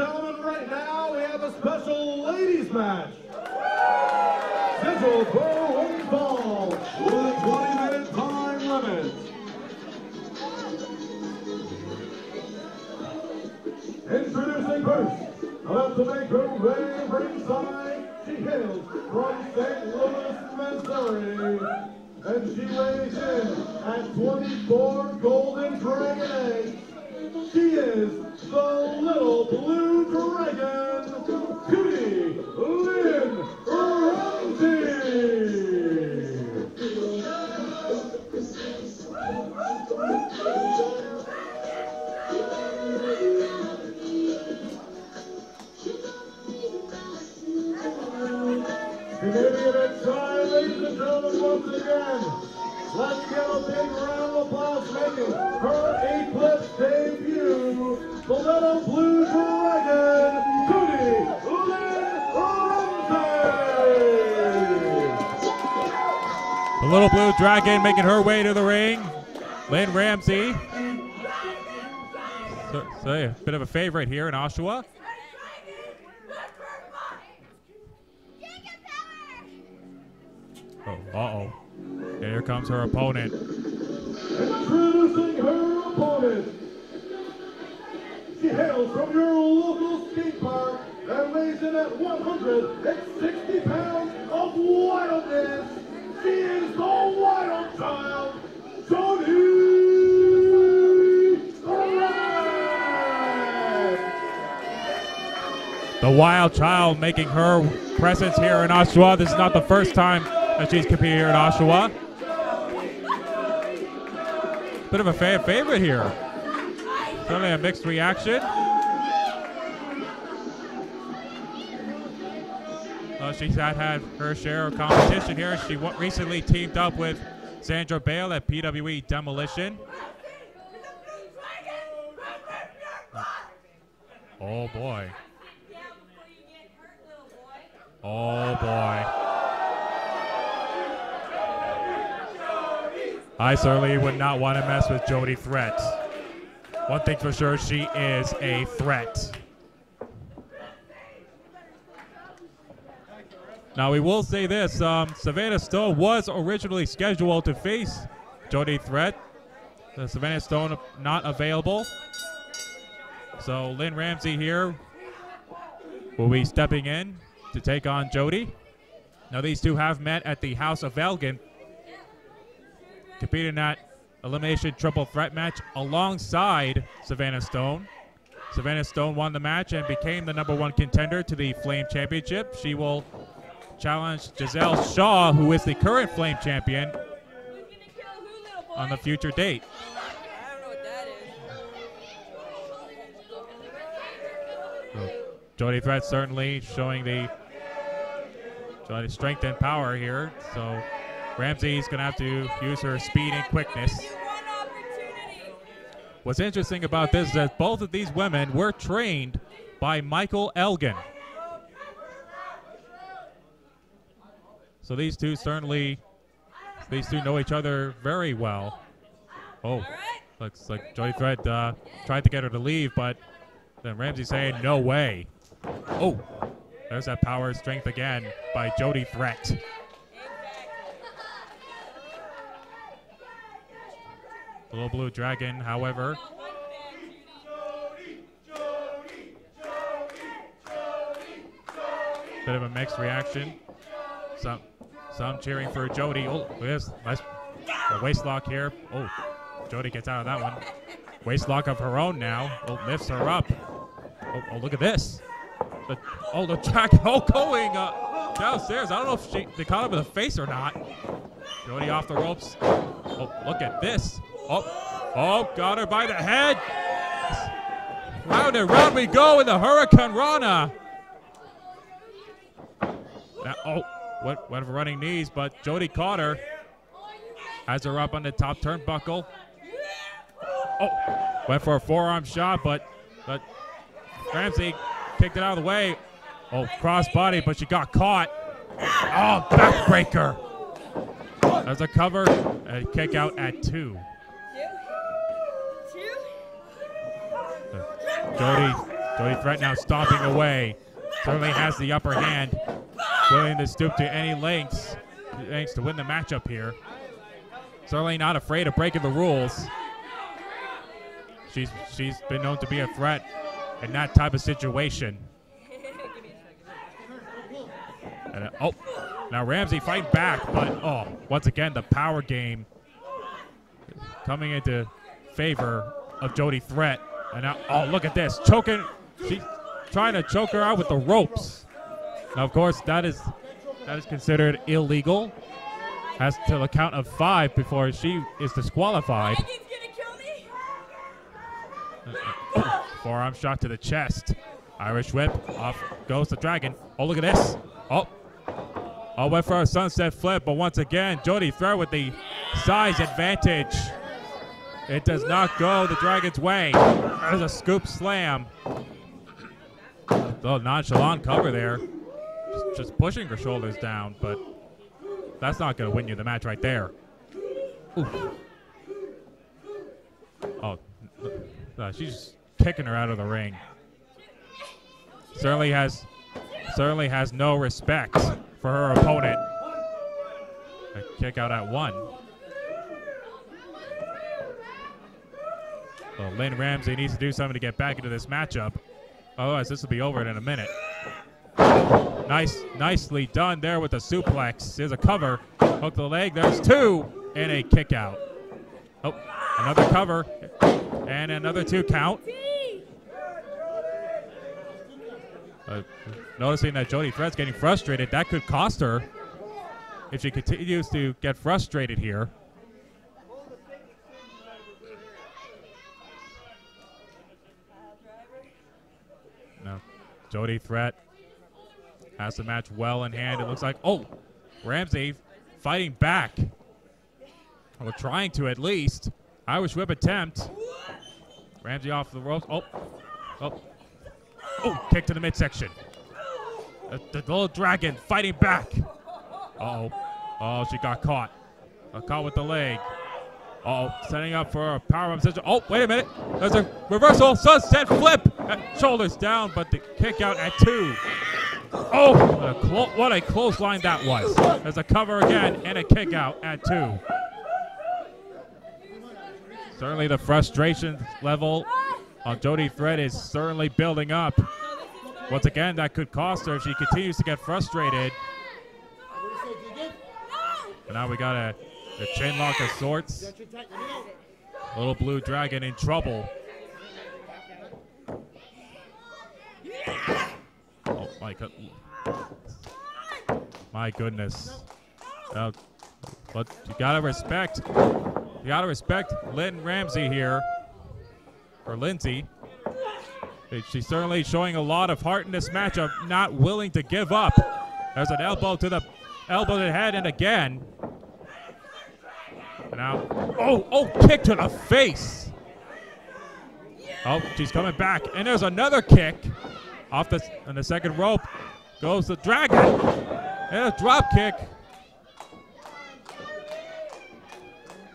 gentlemen, right now we have a special ladies match. Scheduled for one fall with a 20-minute time limit. Introducing first, about to make her way ringside, she hails from St. Louis, Missouri. And she weighs in at 24 Golden Dragon eggs. She is the Little Blue Dragon, Tootie Lynn Ramsey. Canadian inside, ladies and gentlemen, once again. Let's give a big round of applause making her Eclipse debut, the Little Blue Dragon, Tootie Lynn. The little blue dragon making her way to the ring. Lynn Ramsey. So, so a bit of a favorite here in Oshawa. Oh, uh-oh. And here comes her opponent. Introducing her opponent. She hails from your local skate park and weighs in at 160 pounds of wildness. She is the wild child, Jody The wild child making her presence here in Oshawa. This is not the first time that she's competed here in Oshawa. Bit of a fan favorite here. Certainly a mixed reaction. Uh, she's had, had her share of competition here. She recently teamed up with Sandra Bale at PWE Demolition. Oh boy. Oh boy. I certainly would not want to mess with Jody Threat. One thing for sure, she is a threat. Now we will say this: um, Savannah Stone was originally scheduled to face Jody Threat. The Savannah Stone not available. So Lynn Ramsey here will be stepping in to take on Jody. Now these two have met at the House of Elgin, competing in that elimination triple threat match alongside Savannah Stone. Savannah Stone won the match and became the number one contender to the Flame Championship. She will challenge Giselle Shaw, who is the current Flame champion, on the future date. Jody Threat certainly showing the showing the strength and power here. So Ramsey's gonna have to use her speed and quickness. What's interesting about this is that both of these women were trained by Michael Elgin. So these two certainly, these two know each other very well. Oh, looks like Jody Threat uh, tried to get her to leave, but then Ramsey saying no way. Oh, there's that power strength again by Jody Threat. Little Blue Dragon, however, bit of a mixed reaction. Some some cheering for Jody. Oh, at. Nice waist lock here. Oh, Jody gets out of that one. Waist lock of her own now. Oh, lifts her up. Oh, oh look at this. The, oh, the track. Oh, going uh, downstairs. I don't know if she they caught him in the face or not. Jody off the ropes. Oh, look at this. Oh, oh, got her by the head. Round and round we go in the hurricanrana. Now, oh, what, what running knees, but Jody caught her. Has her up on the top turnbuckle. Oh, went for a forearm shot, but but Ramsey kicked it out of the way. Oh, crossbody, but she got caught. Oh, backbreaker. There's a cover, a kick out at two. Jody, Jody Threat now stomping away. Certainly has the upper hand. Willing to stoop to any lengths, lengths to win the matchup here. Certainly not afraid of breaking the rules. She's she's been known to be a threat in that type of situation. And, uh, oh, now Ramsey fighting back, but oh, once again the power game coming into favor of Jody Threat. And now, oh, look at this, choking. She's trying to choke her out with the ropes. Now, of course, that is that is considered illegal. Has to the count of five before she is disqualified. Forearm shot to the chest. Irish whip. Off goes the dragon. Oh, look at this. Oh. Oh, went for a sunset flip, but once again, Jody Threat with the size advantage. It does not go the Dragon's way. There's a scoop slam. A nonchalant cover there. Just, just pushing her shoulders down, but that's not going to win you the match right there. Oh, uh, she's kicking her out of the ring. Certainly has, certainly has no respect for her opponent. A kick out at one. Well, Lynn Ramsey needs to do something to get back into this matchup. Otherwise, this will be over in a minute. Nice, nicely done there with the suplex. There's a cover. Hook the leg. There's two. And a kick out. Oh, another cover. And another two count. Uh, noticing that Jody Threat's getting frustrated, that could cost her if she continues to get frustrated here. No, Jody Threat has the match well in hand. It looks like, oh, Ramsey fighting back. Or trying to at least. Irish whip attempt. Ramsey off the ropes. Oh, oh, oh, kick to the midsection. The, the little dragon fighting back. Uh oh. Oh, she got caught. Got caught with the leg. Uh oh, setting up for a powerbomb situation. Oh, wait a minute. There's a reversal, sunset flip. Shoulders down, but the kick out at two. Oh, what a, what a close line that was. There's a cover again and a kick out at two. Certainly the frustration level on Jody Threat is certainly building up. Once again, that could cost her if she continues to get frustrated. And now we got a, a chain lock of sorts. Little blue dragon in trouble. Oh my. My goodness. Uh, but you gotta respect. You gotta respect Lynn Ramsey here. Or Lindsay. She's certainly showing a lot of heart in this matchup, not willing to give up. There's an elbow to the elbow to the head, and again. Now, oh, oh, kick to the face. Oh, she's coming back, and there's another kick off the on the second rope. Goes the dragon, and a drop kick.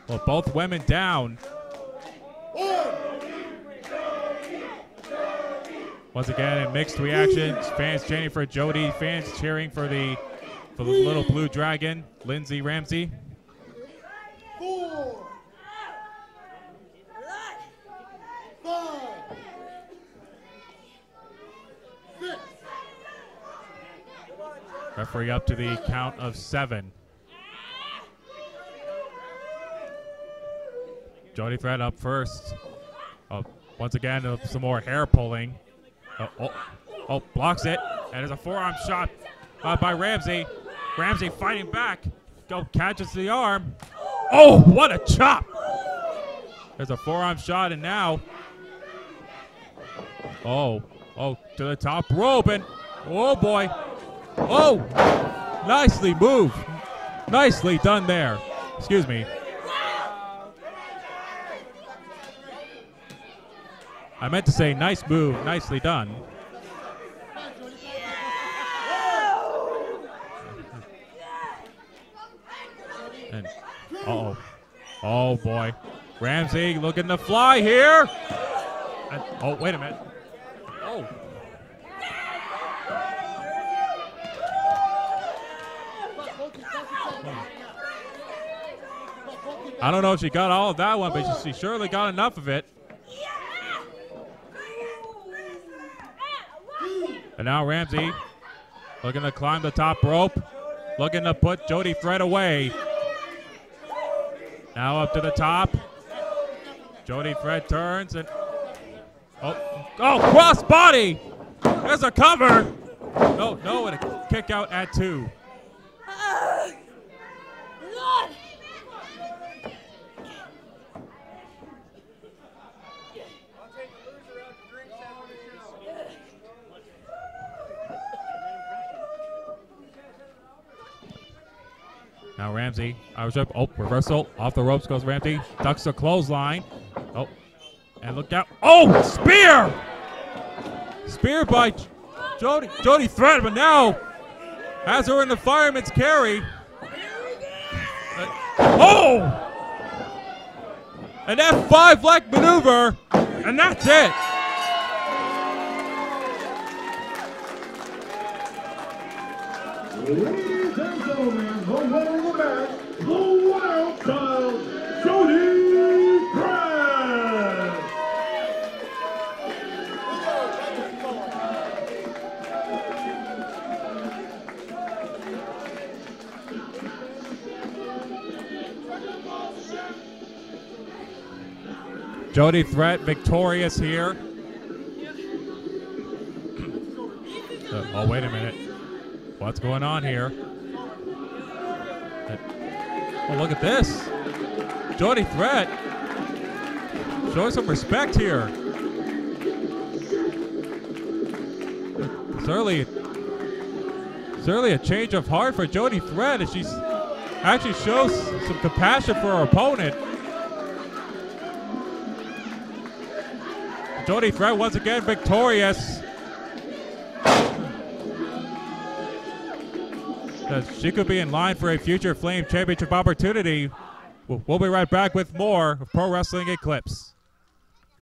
Well, both women down. Once again, in mixed reactions, fans chanting for Jody, fans cheering for the for the little blue dragon, Lindsay Ramsey. Referee up to the count of seven. Jody Threat up first. Oh, once again, uh, some more hair pulling. Oh, oh, oh, blocks it. And there's a forearm shot uh, by Ramsey. Ramsey fighting back. Go catches the arm. Oh, what a chop! There's a forearm shot, and now. Oh, oh, to the top rope, and oh boy. Oh, nicely moved. Nicely done there. Excuse me. I meant to say nice move, nicely done. And uh-oh. Oh boy. Ramsey looking to fly here. And, oh, wait a minute. Oh. I don't know if she got all of that one, but she, surely got enough of it. And now Ramsey looking to climb the top rope, looking to put Jody Threat away. Now up to the top. Jody Threat turns and oh, oh, cross body. There's a cover. No, no, and a kick out at two. Now Ramsey, Irish whip. Oh, reversal. Off the ropes goes Ramsey. Ducks a clothesline. Oh, and look out. Oh, spear! Spear by Jody, Jody Threat, but now has her in the fireman's carry. Uh, oh! An F5 leg maneuver, and that's it. The the Wild Child, Jody. Jody Threat victorious here. Uh, oh, wait a minute. What's going on here? Oh, look at this. Jody Threat showing some respect here. Certainly, certainly a change of heart for Jody Threat as she's actually shows some compassion for her opponent. Jody Threat once again victorious. Uh, She could be in line for a future Flame Championship opportunity. We'll be right back with more of Pro Wrestling Eclipse.